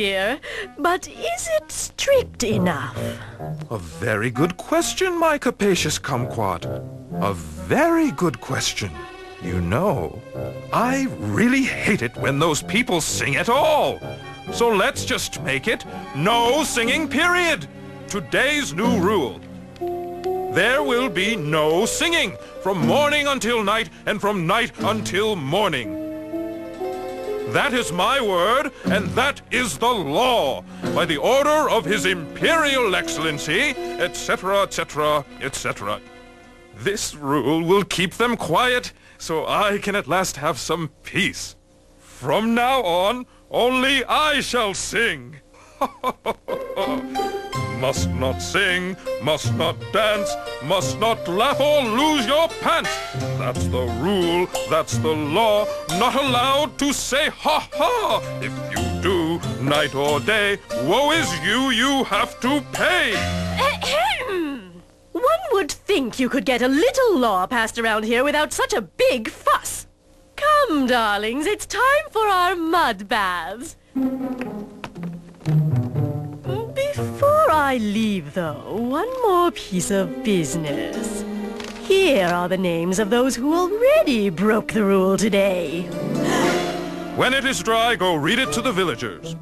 here, but is it strict enough? A very good question, my capacious kumquat. A very good question. You know, I really hate it when those people sing at all. So let's just make it no singing period. Today's new rule. There will be no singing from morning until night and from night until morning. That is my word, and that is the law, by the order of His Imperial Excellency, etc., etc., etc. This rule will keep them quiet, so I can at last have some peace. From now on, only I shall sing. must not sing, must not dance, must not laugh or lose your pants. That's the rule, that's the law, not allowed to say ha ha. If you do, night or day, woe is you, you have to pay. Ahem. One would think you could get a little law passed around here without such a big fuss. Come, darlings, it's time for our mud baths. Before I leave, though, one more piece of business. Here are the names of those who already broke the rule today. When it is dry, go read it to the villagers.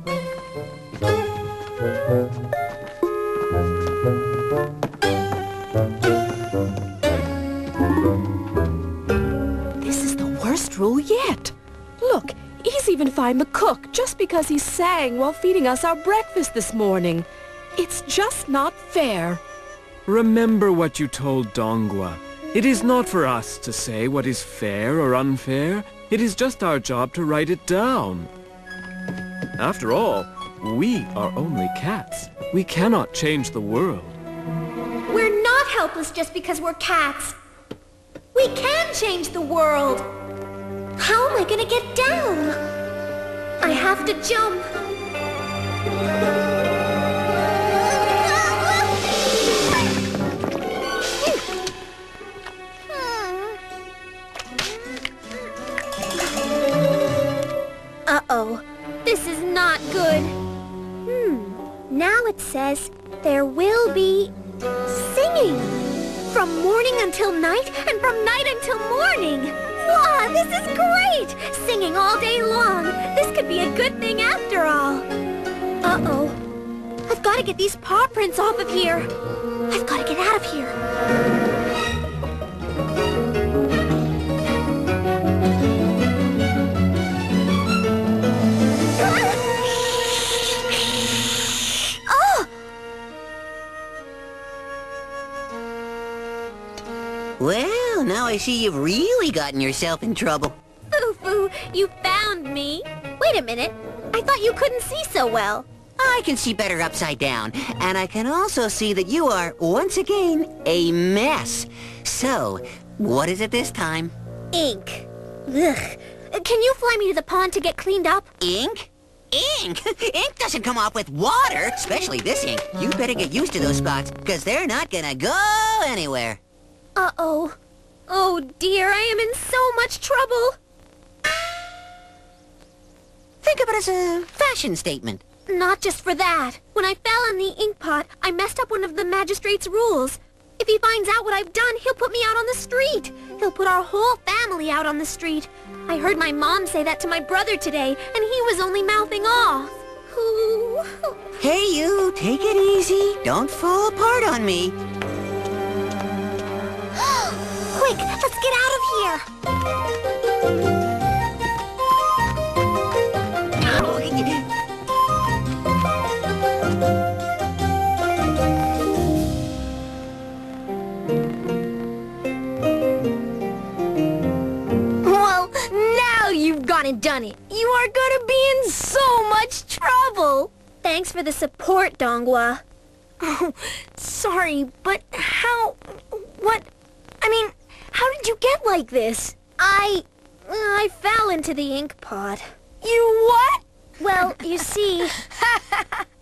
This is the worst rule yet. Look, he's even fined the cook just because he sang while feeding us our breakfast this morning. It's just not fair. Remember what you told Dongwa. It is not for us to say what is fair or unfair. It is just our job to write it down. After all, we are only cats. We cannot change the world. We're not helpless just because we're cats. We can change the world. How am I gonna get down? I have to jump. Night and from night until morning. Wow, this is great! Singing all day long. This could be a good thing after all. Uh-oh. I've got to get these paw prints off of here. I've got to get out of here. Well, now I see you've really gotten yourself in trouble. Foo-Foo, you found me. Wait a minute. I thought you couldn't see so well. I can see better upside down, and I can also see that you are, once again, a mess. So, what is it this time? Ink. Ugh. Can you fly me to the pond to get cleaned up? Ink? Ink? ink doesn't come off with water, especially this ink. You better get used to those spots, because they're not gonna go anywhere. Uh-oh. Oh dear, I am in so much trouble. Think of it as a fashion statement. Not just for that. When I fell in the ink pot, I messed up one of the magistrate's rules. If he finds out what I've done, he'll put me out on the street. He'll put our whole family out on the street. I heard my mom say that to my brother today, and he was only mouthing off. Hey, you, take it easy. Don't fall apart on me. Quick, let's get out of here. Well, now you've gone and done it. You are gonna be in so much trouble. Thanks for the support, Dongwa. Oh, sorry, but how... What... I mean, how did you get like this? I... I fell into the ink pot. You what? Well, you see...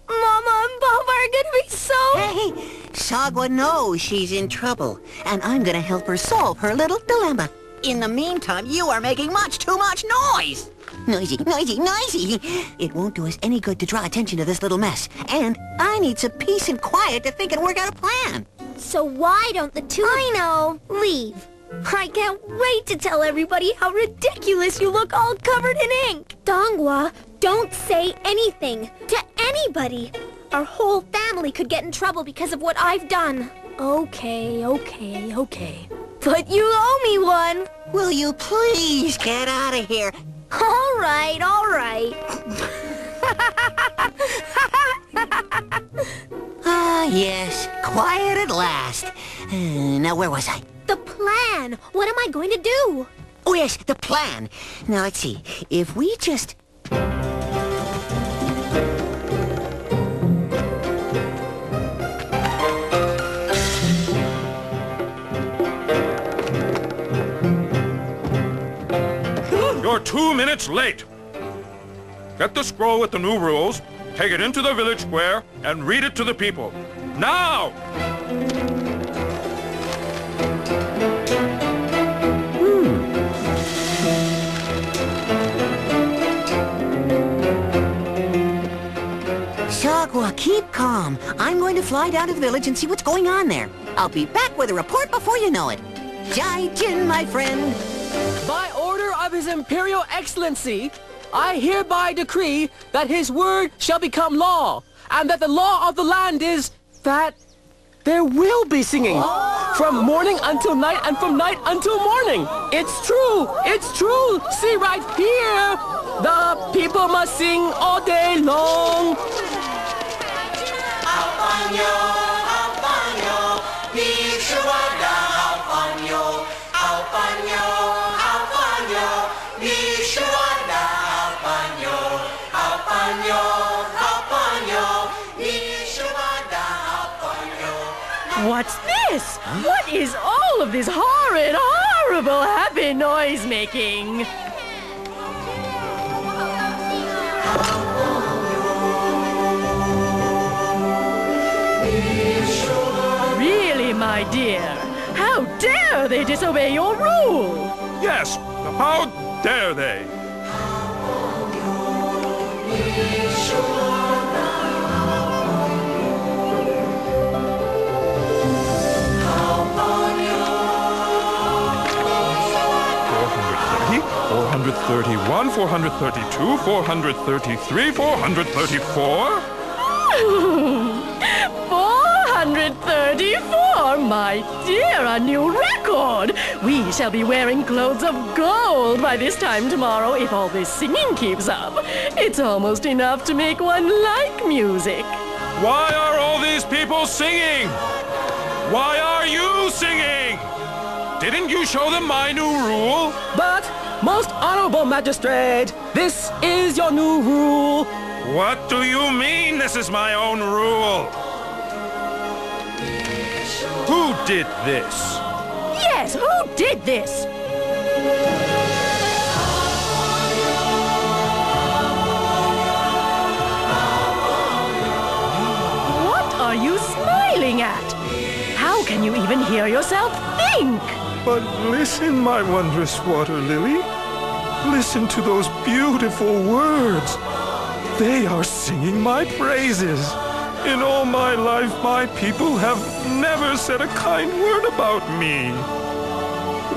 Mama and Papa are gonna be so... Hey, Sagwa knows she's in trouble, and I'm gonna help her solve her little dilemma. In the meantime, you are making much too much noise. Noisy, noisy, noisy! It won't do us any good to draw attention to this little mess. And I need some peace and quiet to think and work out a plan. So why don't the two I know. Leave. I can't wait to tell everybody how ridiculous you look all covered in ink. Dongwa, don't say anything to anybody. Our whole family could get in trouble because of what I've done. Okay, okay, okay. But you owe me one. Will you please get out of here? All right, all right. Ah, yes. Quiet at last. Uh, now, where was I? The plan. What am I going to do? Oh, yes, the plan. Now, let's see. If we just... You're two minutes late. Get the scroll with the new rules, take it into the village square, and read it to the people. Now! Sagwa, keep calm. I'm going to fly down to the village and see what's going on there. I'll be back with a report before you know it. Jai Jin, my friend. By order of His Imperial Excellency, I hereby decree that his word shall become law, and that the law of the land is that there will be singing from morning until night and from night until morning. It's true. It's true. See right here. The people must sing all day long. What's this? What is all of this horrid, horrible happy noise making? My dear, how dare they disobey your rule? Yes, how dare they? Four hundred thirty, 431, 432, 433, 434? 434, my dear, a new record. We shall be wearing clothes of gold by this time tomorrow if all this singing keeps up. It's almost enough to make one like music. Why are all these people singing? Why are you singing? Didn't you show them my new rule? But, most honorable magistrate, this is your new rule. What do you mean this is my own rule? Did this? Yes, who did this? What are you smiling at? How can you even hear yourself think? But listen, my wondrous water lily. Listen to those beautiful words. They are singing my praises. In all my life, my people have never said a kind word about me.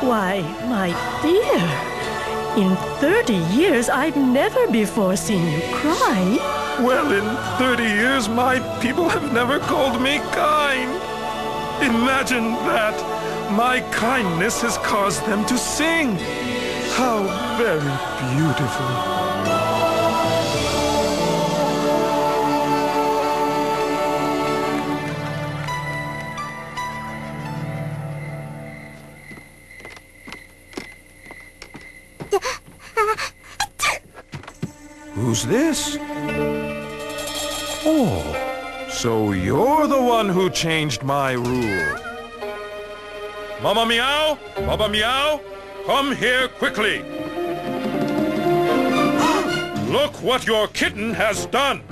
Why, my dear, in 30 years I've never before seen you cry. Well, in 30 years, my people have never called me kind. Imagine that. My kindness has caused them to sing. How very beautiful. Who's this? Oh, so you're the one who changed my rule. Mama Miao, Baba Miao, come here quickly. Look what your kitten has done.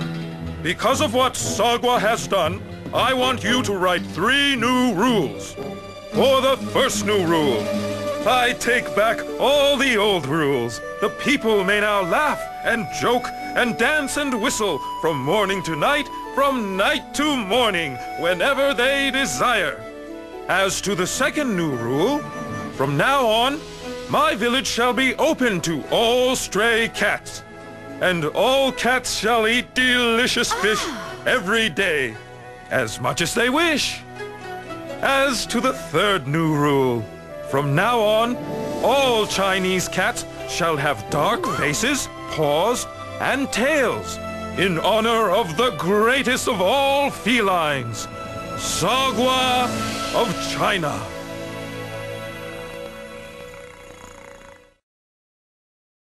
Because of what Sagwa has done, I want you to write three new rules. For the first new rule, I take back all the old rules. The people may now laugh and joke and dance and whistle from morning to night, from night to morning, whenever they desire. As to the second new rule, from now on, my village shall be open to all stray cats. And all cats shall eat delicious fish ah. every day, as much as they wish. As to the third new rule, from now on, all Chinese cats shall have dark faces, paws, and tails, in honor of the greatest of all felines, Sagwa of China.